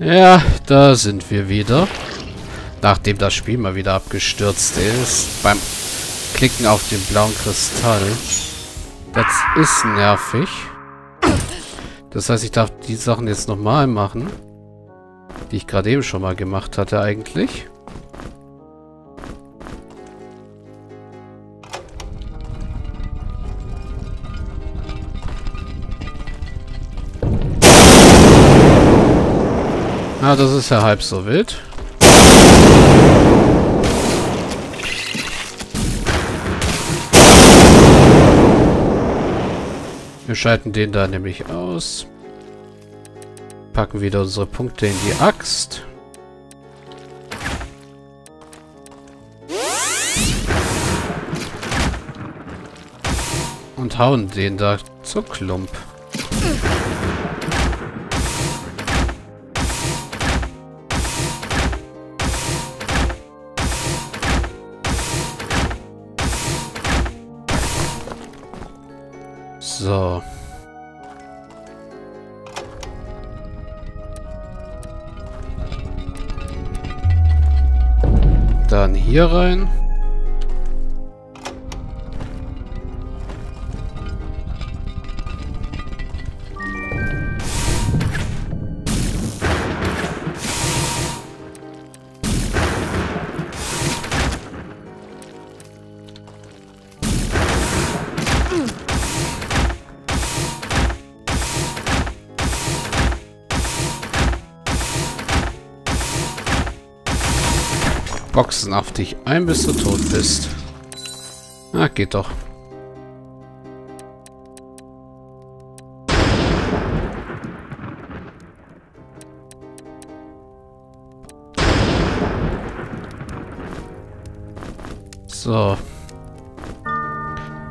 Ja, da sind wir wieder. Nachdem das Spiel mal wieder abgestürzt ist. Beim Klicken auf den blauen Kristall. Das ist nervig. Das heißt, ich darf die Sachen jetzt nochmal machen. Die ich gerade eben schon mal gemacht hatte eigentlich. Ah, das ist ja halb so wild. Wir schalten den da nämlich aus. Packen wieder unsere Punkte in die Axt. Und hauen den da zur Klump. So. Dann hier rein. Boxen auf dich ein, bis du tot bist. Ah, geht doch. So.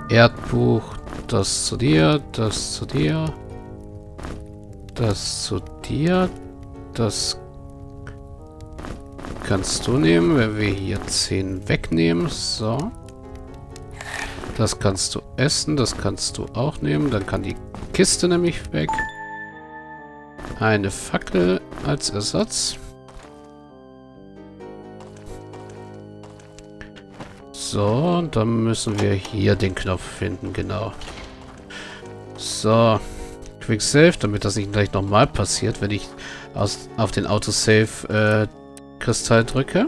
Erdbuch, das zu dir, das zu dir, das zu dir, das kannst du nehmen, wenn wir hier 10 wegnehmen. So. Das kannst du essen, das kannst du auch nehmen. Dann kann die Kiste nämlich weg. Eine Fackel als Ersatz. So, dann müssen wir hier den Knopf finden, genau. So. Quick Save, damit das nicht gleich nochmal passiert, wenn ich aus, auf den Autosave äh, Kristall drücke.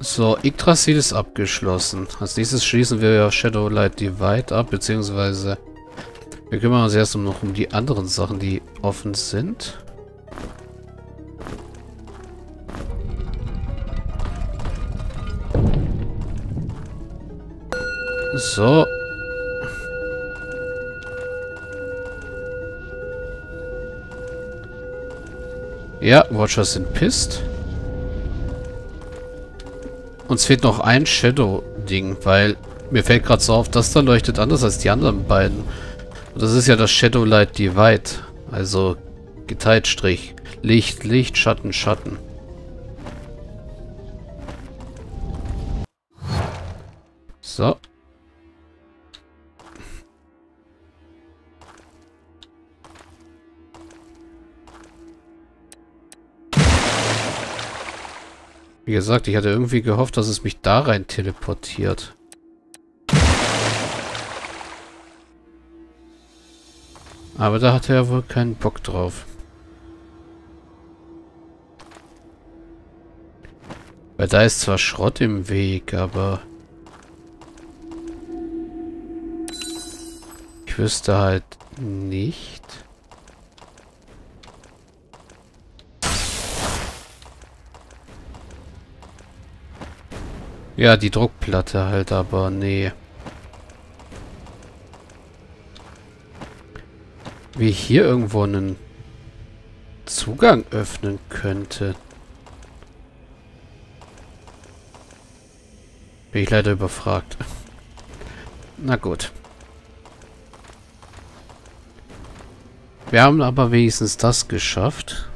So, Yggdrasil ist abgeschlossen. Als nächstes schließen wir Shadowlight Divide ab, beziehungsweise wir kümmern uns erst noch um die anderen Sachen, die offen sind. So, Ja, Watchers sind pissed. Uns fehlt noch ein Shadow-Ding, weil mir fällt gerade so auf, das da leuchtet anders als die anderen beiden. Und das ist ja das Shadowlight Divide. Also geteilt Strich. Licht, Licht, Schatten, Schatten. So. Wie gesagt, ich hatte irgendwie gehofft, dass es mich da rein teleportiert. Aber da hatte er wohl keinen Bock drauf. Weil da ist zwar Schrott im Weg, aber... Ich wüsste halt nicht... Ja, die Druckplatte halt, aber nee. Wie hier irgendwo einen Zugang öffnen könnte. Bin ich leider überfragt. Na gut. Wir haben aber wenigstens das geschafft.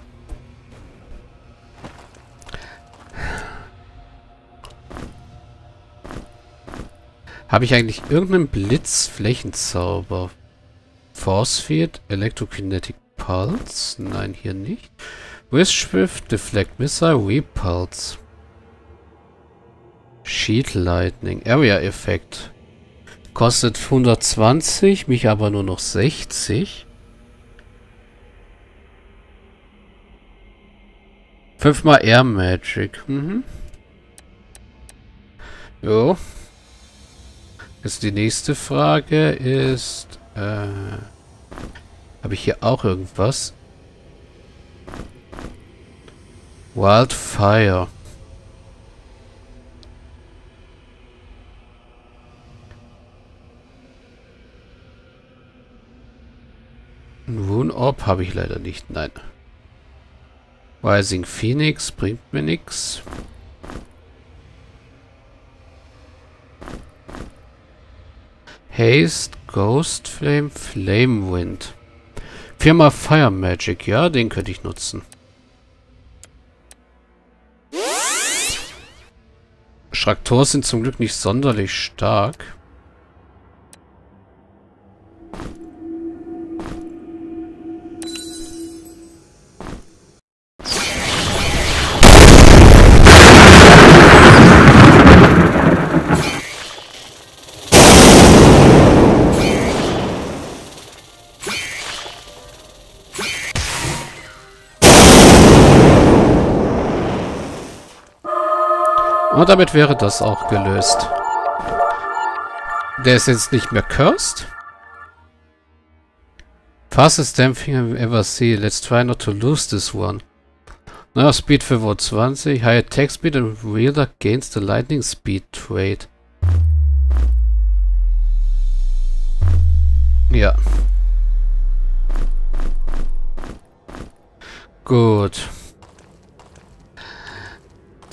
Habe ich eigentlich irgendeinen Blitzflächenzauber? Force Field, Electrokinetic Pulse. Nein, hier nicht. Wish Swift, Deflect Missile, Repulse. Sheet Lightning, Area Effekt. Kostet 120, mich aber nur noch 60. Fünfmal Air Magic. Mhm. Jo. Jetzt die nächste Frage ist, äh, habe ich hier auch irgendwas? Wildfire. Ein Rune Orb habe ich leider nicht, nein. Rising Phoenix bringt mir nichts. Haste, Ghost Flame, Flame Wind. Firma Fire Magic, ja, den könnte ich nutzen. Schraktors sind zum Glück nicht sonderlich stark. Und damit wäre das auch gelöst. Der ist jetzt nicht mehr cursed. Fastest damping I've ever seen. Let's try not to lose this one. Naja, Speed 25. High attack speed and wielder gains the lightning speed trait. Ja. Gut.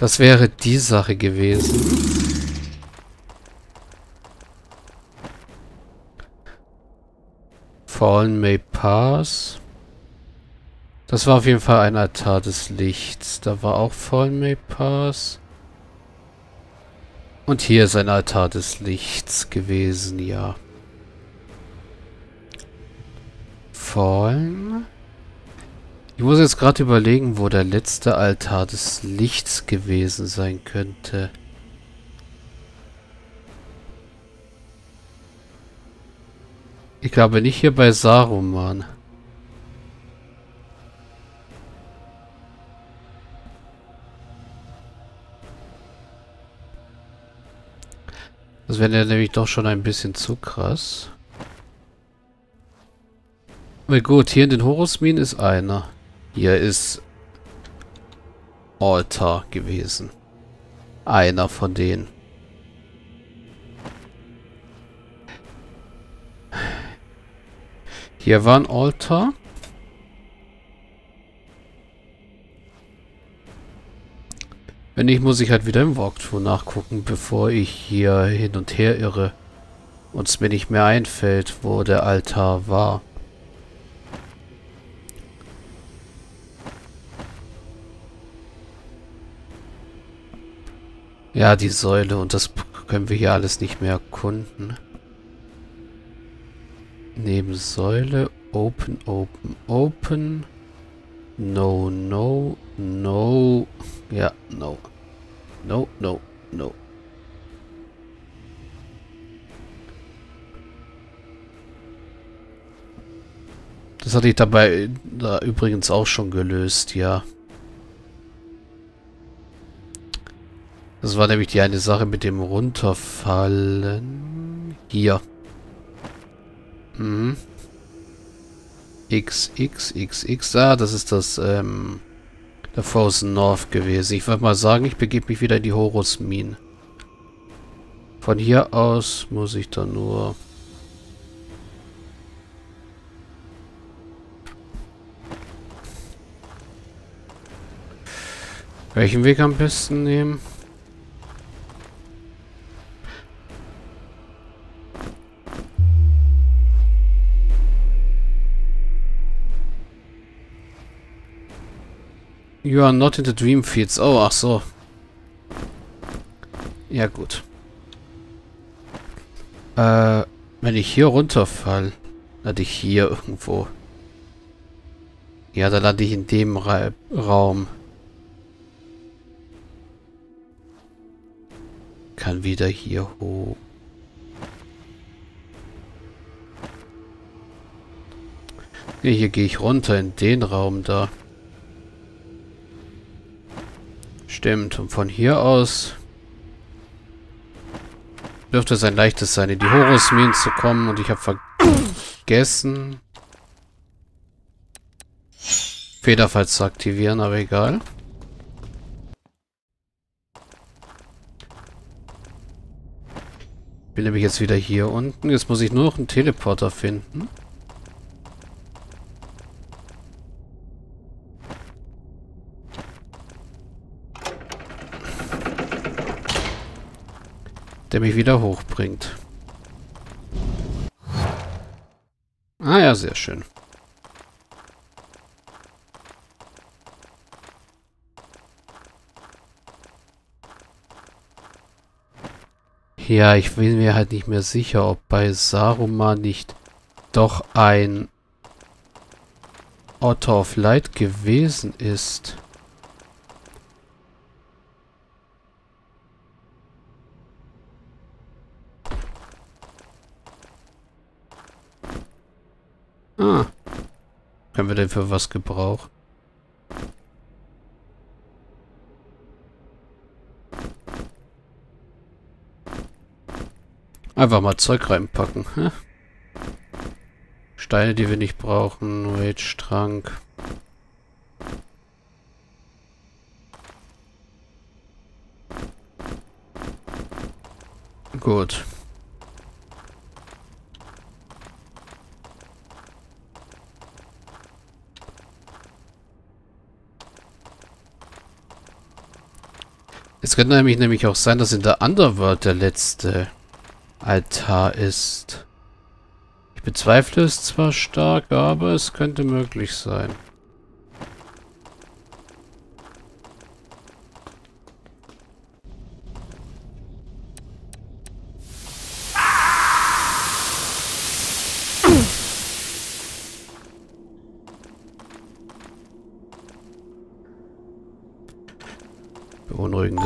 Das wäre die Sache gewesen. Fallen may pass. Das war auf jeden Fall ein Altar des Lichts. Da war auch Fallen may pass. Und hier ist ein Altar des Lichts gewesen, ja. Fallen. Ich muss jetzt gerade überlegen, wo der letzte Altar des Lichts gewesen sein könnte. Ich glaube nicht hier bei Saruman. Das wäre ja nämlich doch schon ein bisschen zu krass. Aber gut, hier in den Horusminen ist einer. Hier ist Altar gewesen. Einer von denen. Hier war ein Altar. Wenn nicht, muss ich halt wieder im Walkthrough nachgucken, bevor ich hier hin und her irre. Und es mir nicht mehr einfällt, wo der Altar war. Ja, die Säule und das können wir hier alles nicht mehr erkunden. Neben Säule, Open, Open, Open. No, no, no. Ja, no. No, no, no. Das hatte ich dabei da übrigens auch schon gelöst, ja. Das war nämlich die eine Sache mit dem Runterfallen. Hier. Mhm. X, X, X, X. Ah, das ist das, ähm, der Frozen North gewesen. Ich würde mal sagen, ich begebe mich wieder in die Horus Mine. Von hier aus muss ich dann nur... Welchen Weg am besten nehmen? You are not in the dream fields. Oh, ach so. Ja, gut. Äh, wenn ich hier runterfall. Lande ich hier irgendwo. Ja, da lande ich in dem Ra Raum. Kann wieder hier hoch. Hier gehe ich runter in den Raum da. Stimmt, und von hier aus dürfte es ein leichtes sein, in die Horusminen zu kommen. Und ich habe vergessen, Federfall zu aktivieren, aber egal. Bin nämlich jetzt wieder hier unten. Jetzt muss ich nur noch einen Teleporter finden. Der mich wieder hochbringt. Ah ja, sehr schön. Ja, ich bin mir halt nicht mehr sicher, ob bei Saruman nicht doch ein Otter of Light gewesen ist. Ah. Können wir denn für was gebrauchen? Einfach mal Zeug reinpacken. Hä? Steine, die wir nicht brauchen. Rage-Trank. Gut. Es könnte nämlich, nämlich auch sein, dass in der Underworld der letzte Altar ist. Ich bezweifle es zwar stark, aber es könnte möglich sein.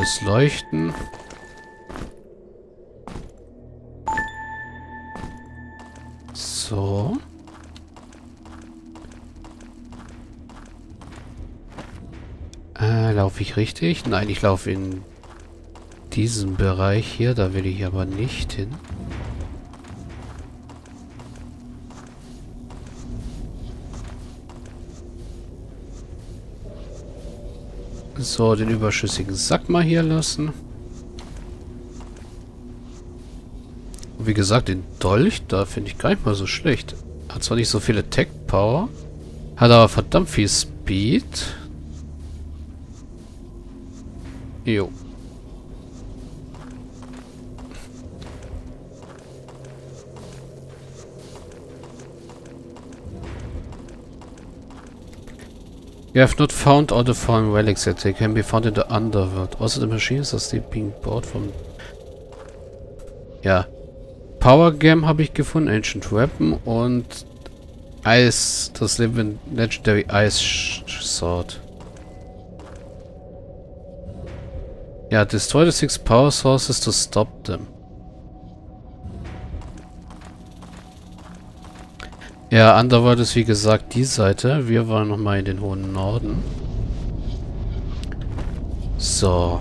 Beunruhigendes Leuchten. So. Äh, laufe ich richtig? Nein, ich laufe in diesen Bereich hier. Da will ich aber nicht hin. So, den überschüssigen Sack mal hier lassen. wie gesagt, den Dolch, da finde ich gar nicht mal so schlecht. Hat zwar nicht so viel Attack Power, hat aber verdammt viel Speed. Jo. You have not found all the fallen relics yet. They can be found in the underworld. Also the machines are still being bought from... Ja, Power Gem habe ich gefunden, Ancient Weapon und Ice, das Legendary Ice Sword. Ja, destroy the six power sources to stop them. Ja, Underworld ist wie gesagt die Seite. Wir wollen nochmal in den hohen Norden. So.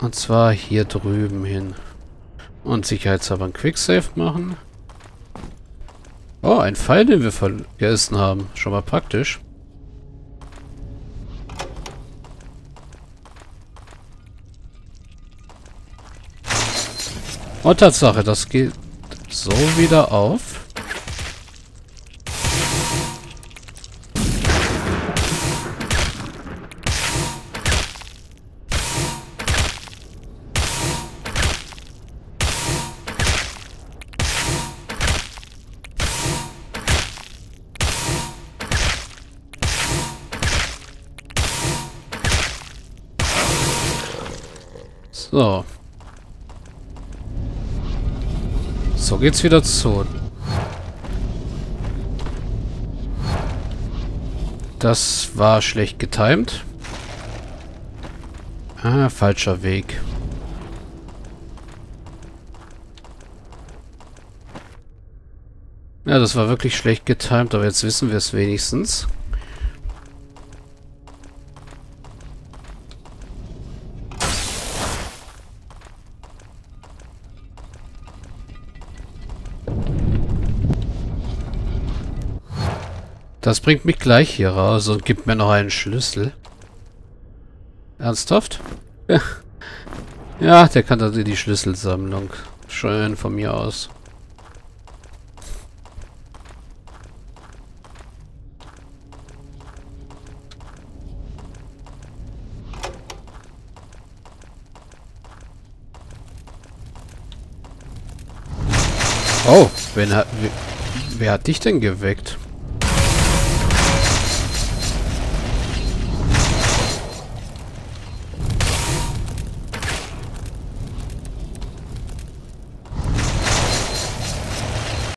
Und zwar hier drüben hin. Und sicherheitshalber ein Quicksave machen. Oh, ein Pfeil, den wir vergessen haben. Schon mal praktisch. Und Tatsache, das geht so wieder auf. So. So geht's wieder zu. Das war schlecht getimt. Ah, falscher Weg. Ja, das war wirklich schlecht getimt, aber jetzt wissen wir es wenigstens. Das bringt mich gleich hier raus und gibt mir noch einen Schlüssel. Ernsthaft? Ja, ja der kann also die Schlüsselsammlung. Schön von mir aus. Oh, wen hat, wer hat dich denn geweckt?